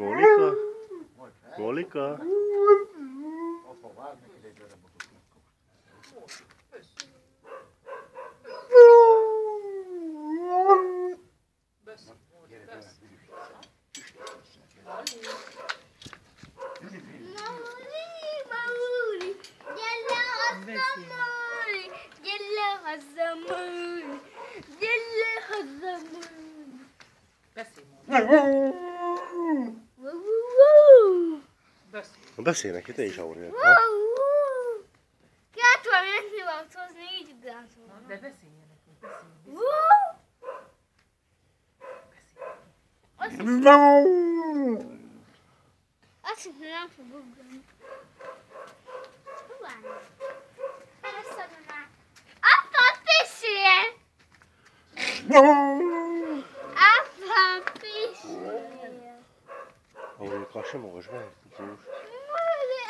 Kolika? Kolika? الزمان Beszélnek itt, és ahol jött. Kell tudom, én nem így gázolom. De beszéljenek, beszéljenek. Beszéljenek. Azt hittem, nem fog ugrani. Apa, pisil! A pisil! Ahol a kasra magasban?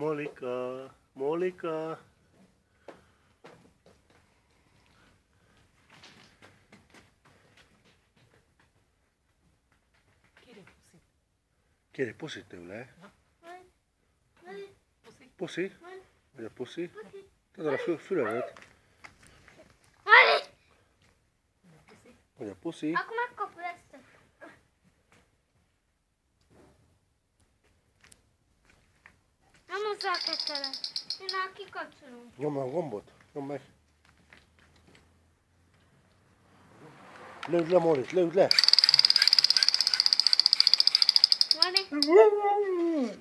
Molika. Kérj egy puszit. Tőle. Puszi. Puszi? Vagy a puszi? puszi. Tedd a fü- füledet. Mari! Puszi. Vagy a puszi. Akkor Kell tele. Én már kikapcsolom. Nyomd meg a gombot. Nyomd meg. Lőd le, Morit, lőd le. Mari, megmaradt,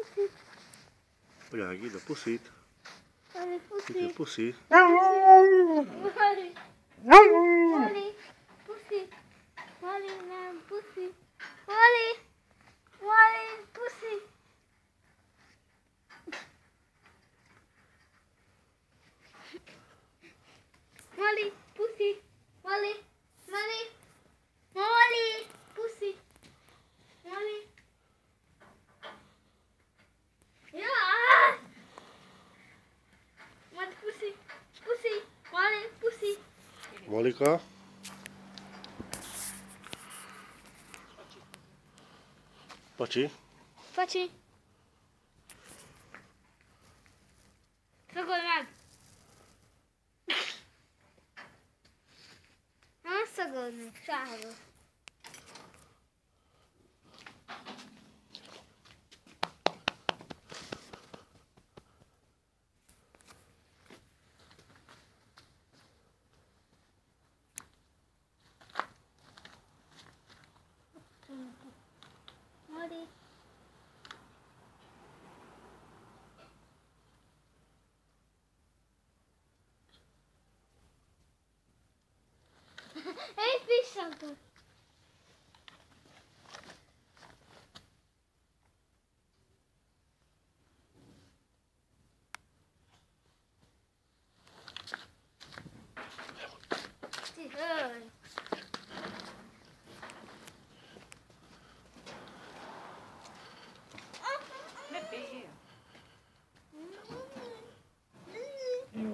Mari, puszi. Virág, ide puszit. Mari, Itt puszi. a puszit. Mari. Mari, puszi. Mari, nem, puszi. Mari. Mari, puszi. Mari, puszi. Mari. Mari. Mari, puszi. Mari. Ja! Mari, puszi. Puszi. Mari, puszi. Molika. Pacsi. Pacsi. Szagolj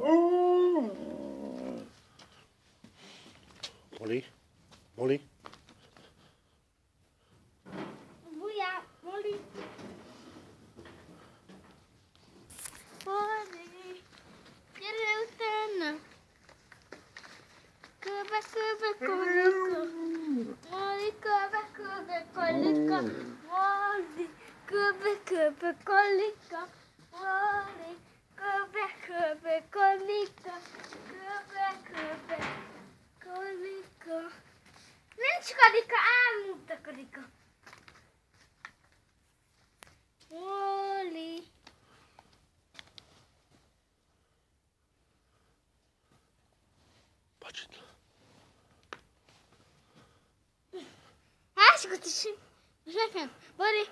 oh Ollie. Molly? Molly, Molly. Molly. Get out there now. Cuba, cuba, cuba. Molly, cuba, cuba, colica. Molly, cuba, cuba, colica. Molly, cuba, cuba, colica. Шкарика, ам, такарика. Моли. Бачите. Аз го тишим. Жакам, бъде.